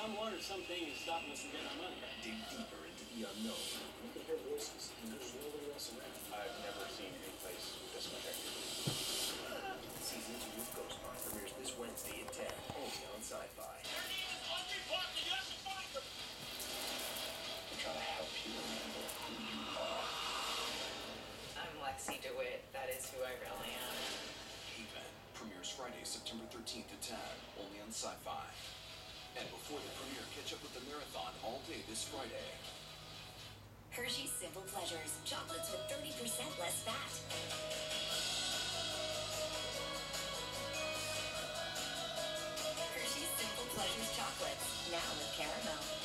Someone or something is stopping us from getting our money dig deeper into the unknown. You can hear voices, and there's nobody else around. I've never seen any place with this much activity. Season 2 of Ghost Hunters premieres this Wednesday at 10, only on Sci-Fi. I'm trying to help you remember who you are. I'm Lexi DeWitt. That is who I really am. Haven premieres Friday, September 13th at 10, only on Sci-Fi. And before the premiere, catch up with the marathon all day this Friday. Hershey's Simple Pleasures, chocolates with 30% less fat. Hershey's Simple Pleasures chocolates, now with caramel.